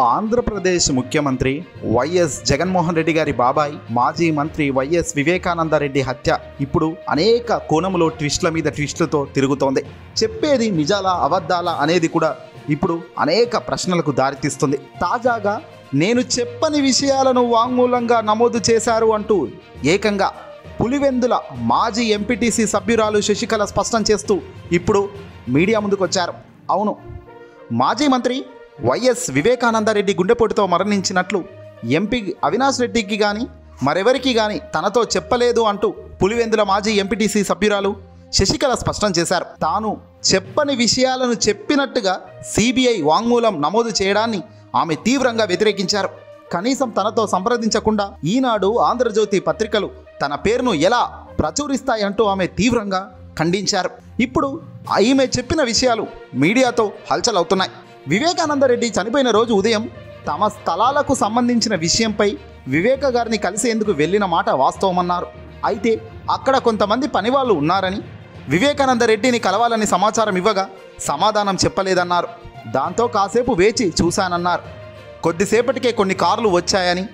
ఆంధ్రప్రదేశ్ ముఖ్యమంత్రి వైఎస్ జగన్మోహన్ రెడ్డి గారి బాబాయ్ మాజీ మంత్రి వైఎస్ వివేకానందరెడ్డి హత్య. ఇప్పుడు అనేక కోణములో ట్విస్ట్ల మీద ట్విస్టులతో తిరుగుతోంది. చెప్పేది నిజాలా అబద్ధాలా అనేది కూడా ఇప్పుడు అనేక ప్రశ్నలకు దారితీస్తుంది. తాజాగా నేను చెప్పని విషయాలను వాంగ్మూలంగా నమోదు చేశారు అంటూ ఏకంగా పులివెందుల మాజీ ఎంపీటీసీ సభ్యురాలు శశికళ స్పష్టం చేస్తూ ఇప్పుడు మీడియా ముందుకొచ్చారు. అవును మాజీ మంత్రి వైఎస్ వివేకానందరెడ్డి గుండెపోటుతో మరణించినట్లు ఎంపీ అవినాష్ రెడ్డికి కానీ మరెవరికి కానీ తనతో చెప్పలేదు అంటూ పులివెందుల మాజీ ఎంపీటీసీ సభ్యురాలు శశికళ స్పష్టం చేశారు. తాను చెప్పని విషయాలను చెప్పినట్టుగా సిబిఐ వాంగ్మూలం నమోదు చేయడాన్ని ఆమె తీవ్రంగా వ్యతిరేకించారు. కనీసం తనతో సంప్రదించకుండా ఈనాడు ఆంధ్రజ్యోతి పత్రికలు తన పేరును ఎలా ప్రచురిస్తాయంటూ ఆమె తీవ్రంగా ఖండించారు. ఇప్పుడు ఈమె చెప్పిన విషయాలు మీడియాతో హల్చల్ అవుతున్నాయి. వివేకానందరెడ్డి చనిపోయిన రోజు ఉదయం తమ స్థలాలకు సంబంధించిన విషయంపై వివేక గారిని కలిసేందుకు వెళ్ళిన మాట వాస్తవమన్నారు. అయితే అక్కడ కొంతమంది పనివాళ్ళు ఉన్నారని వివేకానందరెడ్డిని కలవాలని సమాచారం ఇవ్వగా సమాధానం చెప్పలేదన్నారు. దాంతో కాసేపు వేచి చూశానన్నారు. కొద్దిసేపటికే కొన్ని కార్లు వచ్చాయని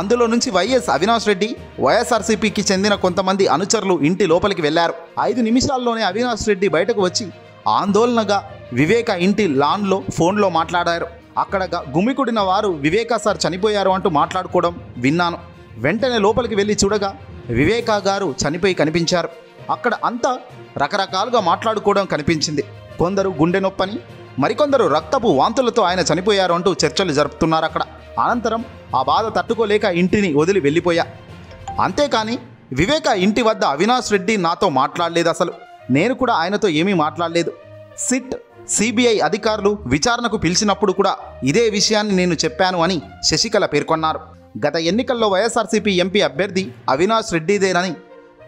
అందులో నుంచి వైఎస్ అవినాష్ రెడ్డి వైఎస్ఆర్సీపీకి చెందిన కొంతమంది అనుచరులు ఇంటి లోపలికి వెళ్ళారు ఐదు నిమిషాల్లోనే అవినాష్ రెడ్డి బయటకు వచ్చి ఆందోళనగా వివేక ఇంటి లాన్లో ఫోన్లో మాట్లాడారు. అక్కడ గుమికుడిన వారు వివేక సార్ చనిపోయారు అంటూ మాట్లాడుకోవడం విన్నాను. వెంటనే లోపలికి వెళ్ళి చూడగా వివేక గారు చనిపోయి కనిపించారు. అక్కడ అంతా రకరకాలుగా మాట్లాడుకోవడం కనిపించింది. కొందరు గుండె నొప్పని మరికొందరు రక్తపు వాంతులతో ఆయన చనిపోయారు అంటూ చర్చలు జరుపుతున్నారు అక్కడ. అనంతరం ఆ బాధ తట్టుకోలేక ఇంటిని వదిలి వెళ్ళిపోయా. అంతేకాని వివేక ఇంటి వద్ద అవినాష్ రెడ్డి నాతో మాట్లాడలేదు అసలు. నేను కూడా ఆయనతో ఏమీ మాట్లాడలేదు. సిట్ సిబిఐ అధికారులు విచారణకు పిలిచినప్పుడు కూడా ఇదే విషయాన్ని నేను చెప్పాను అని శశికళ పేర్కొన్నారు. గత ఎన్నికల్లో వైఎస్ఆర్సీపీ ఎంపీ అభ్యర్థి అవినాష్ రెడ్డిదేనని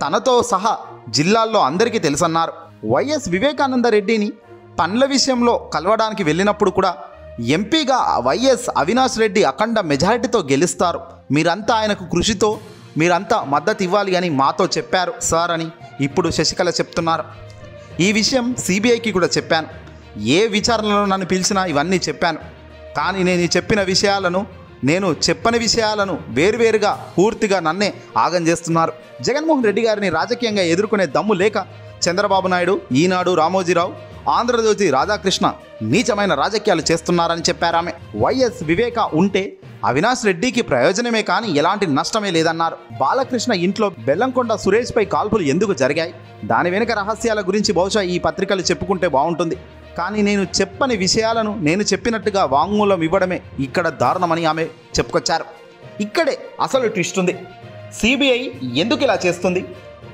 తనతో సహా జిల్లాల్లో అందరికీ తెలుసన్నారు. వైఎస్ వివేకానంద రెడ్డిని పండ్ల విషయంలో కలవడానికి వెళ్ళినప్పుడు కూడా ఎంపీగా వైఎస్ అవినాష్ రెడ్డి అఖండ మెజారిటీతో గెలుస్తారు. మీరంతా ఆయనకు కృషితో మీరంతా మద్దతు ఇవ్వాలి అని మాతో చెప్పారు సార్ అని ఇప్పుడు శశికళ చెప్తున్నారు. ఈ విషయం సిబిఐకి కూడా చెప్పాను. ఏ విచారణలో నన్ను పిలిచినా ఇవన్నీ చెప్పాను. కానీ నేను చెప్పిన విషయాలను నేను చెప్పని విషయాలను వేరువేరుగా పూర్తిగా నన్నే ఆగం చేస్తున్నారు. జగన్మోహన్ రెడ్డి గారిని రాజకీయంగా ఎదుర్కొనే దమ్ము లేక చంద్రబాబు నాయుడు ఈనాడు రామోజీరావు ఆంధ్రజ్యోతి రాధాకృష్ణ నీచమైన రాజకీయాలు చేస్తున్నారని చెప్పారామె వైఎస్ వివేక ఉంటే అవినాష్ రెడ్డికి ప్రయోజనమే కానీ ఎలాంటి నష్టమే లేదన్నారు. బాలకృష్ణ ఇంట్లో బెల్లంకొండ సురేష్పై కాల్పులు ఎందుకు జరిగాయి? దాని వెనుక రహస్యాల గురించి బహుశా ఈ పత్రికలు చెప్పుకుంటే బాగుంటుంది. కానీ నేను చెప్పని విషయాలను నేను చెప్పినట్టుగా వాంగ్మూలం ఇవ్వడమే ఇక్కడ దారుణమని ఆమె చెప్పుకొచ్చారు. ఇక్కడే అసలు ట్విస్ట్ ఉంది. సిబిఐ ఎందుకు ఇలా చేస్తుంది?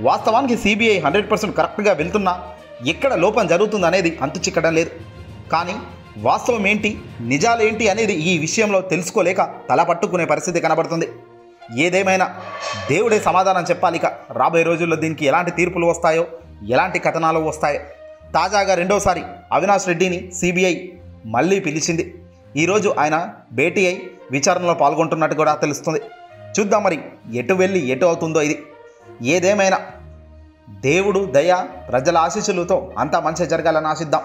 వాస్తవానికి సిబిఐ హండ్రెడ్ పర్సెంట్ కరెక్ట్గా వెళ్తున్నా ఎక్కడ లోపం జరుగుతుంది అనేది అంతు చిక్కడం లేదు. కానీ వాస్తవం ఏంటి నిజాలేంటి అనేది ఈ విషయంలో తెలుసుకోలేక తల పట్టుకునే పరిస్థితి కనబడుతుంది. ఏదేమైనా దేవుడే సమాధానం చెప్పాలి ఇక రాబోయే రోజుల్లో దీనికి ఎలాంటి తీర్పులు వస్తాయో ఎలాంటి కథనాలు వస్తాయో? తాజాగా రెండోసారి అవినాష్ రెడ్డిని సిబిఐ మళ్ళీ పిలిచింది. ఈరోజు ఆయన భేటీ అయి విచారణలో పాల్గొంటున్నట్టు కూడా తెలుస్తుంది. చూద్దాం మరి ఎటు వెళ్ళి ఎటు అవుతుందో ఇది. ఏదేమైనా దేవుడు దయ ప్రజల ఆశీస్సులతో అంతా మంచి జరగాలని ఆశిద్దాం.